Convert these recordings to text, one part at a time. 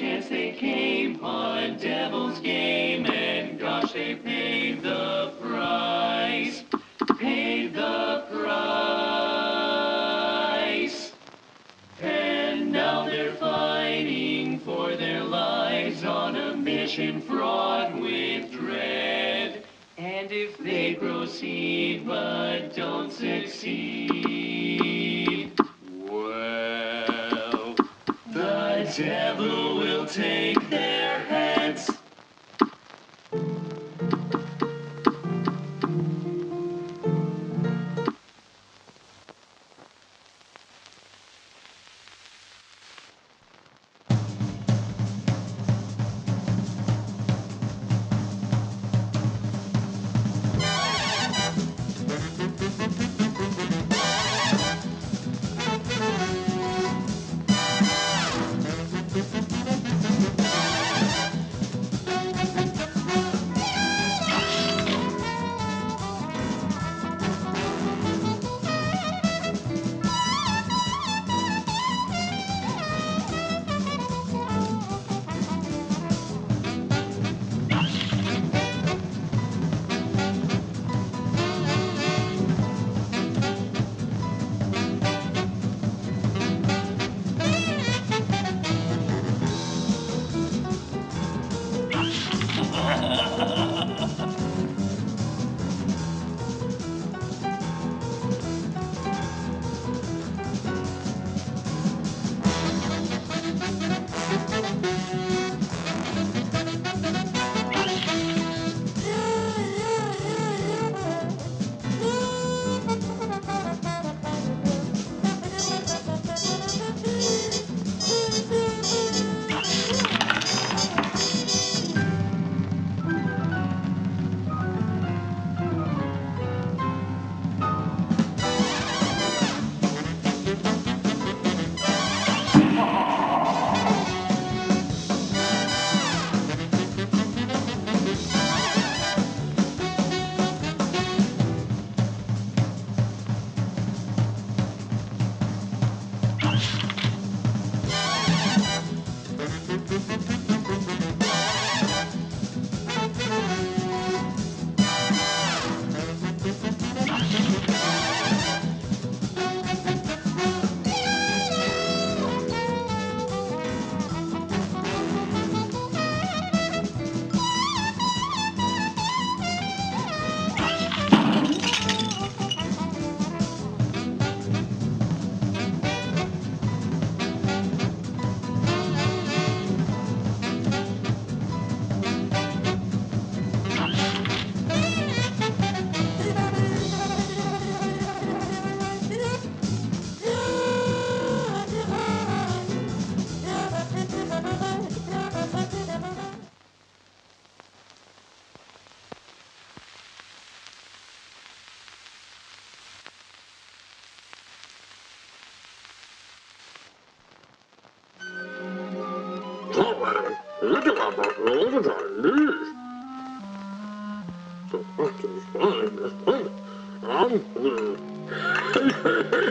Chance fucking fine. I'm good. Very.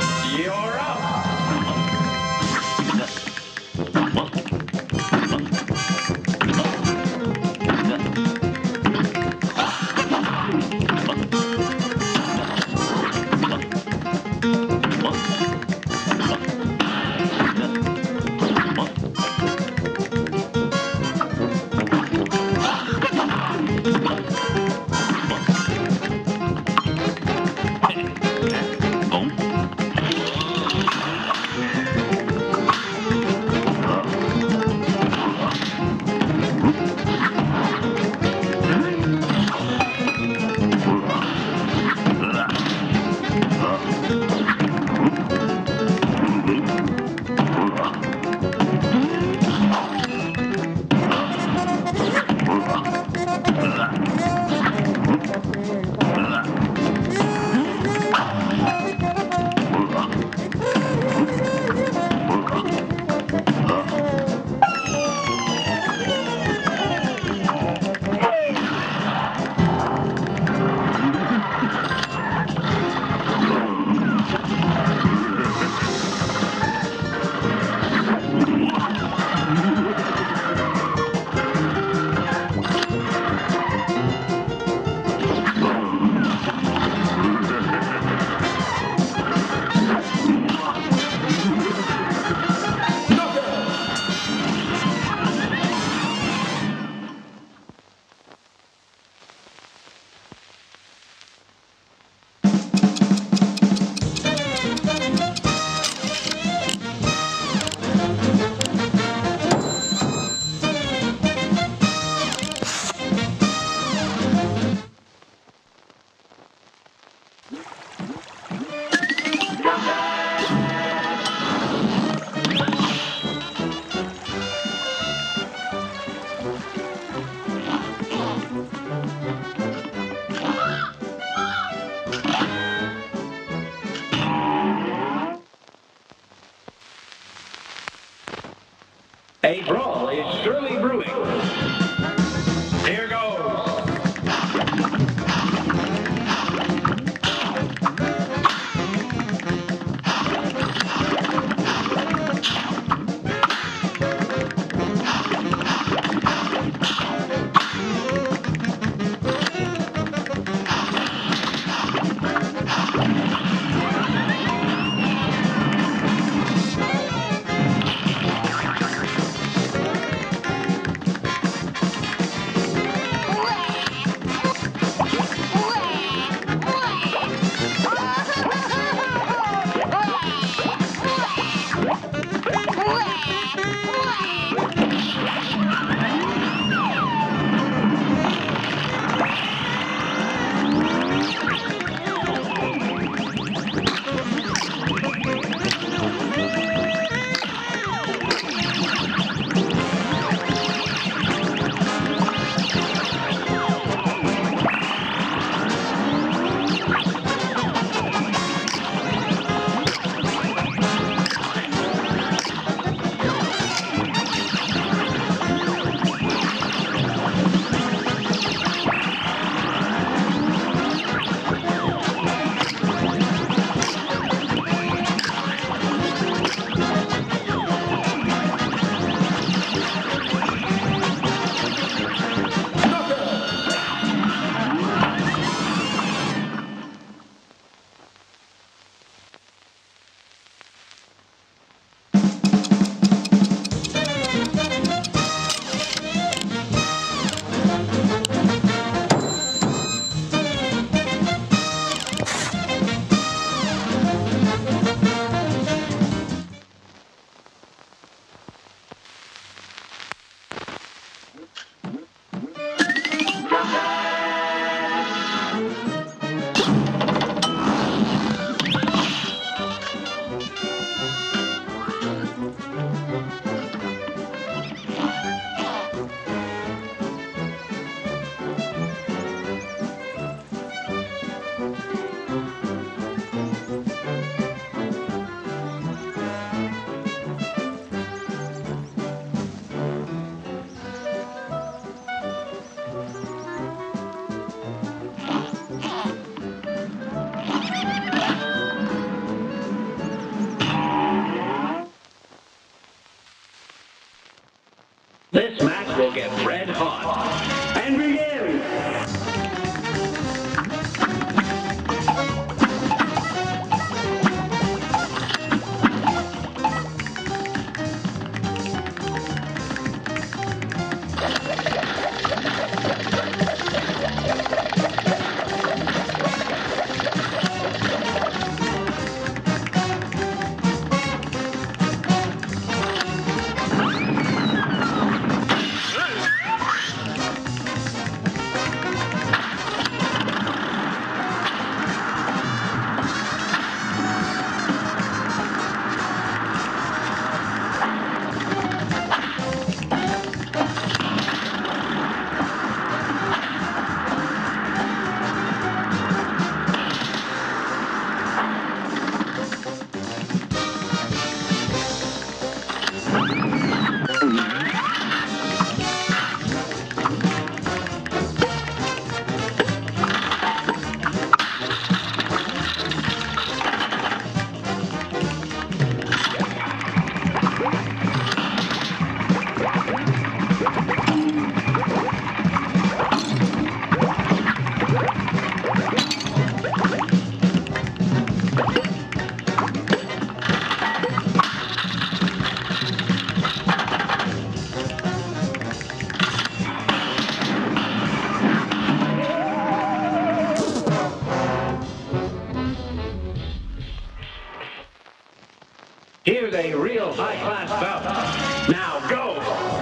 Here's a real high-class bout. Now go!